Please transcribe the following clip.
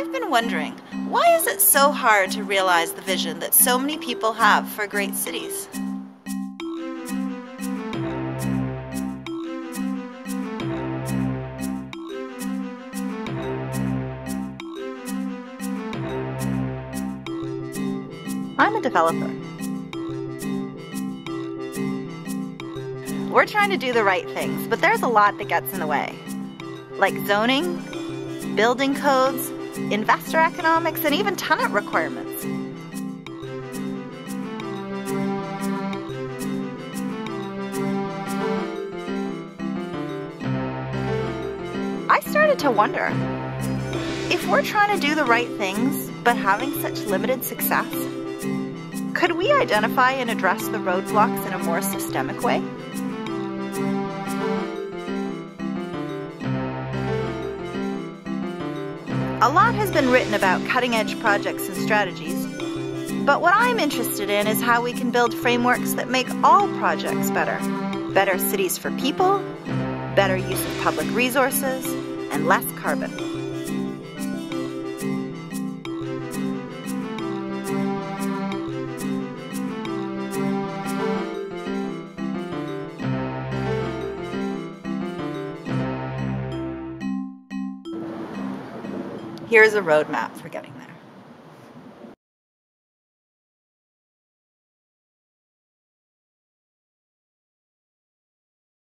I've been wondering, why is it so hard to realize the vision that so many people have for great cities? I'm a developer. We're trying to do the right things, but there's a lot that gets in the way. Like zoning, building codes, investor economics, and even tenant requirements. I started to wonder, if we're trying to do the right things, but having such limited success, could we identify and address the roadblocks in a more systemic way? A lot has been written about cutting edge projects and strategies, but what I'm interested in is how we can build frameworks that make all projects better. Better cities for people, better use of public resources, and less carbon. Here's a roadmap for getting.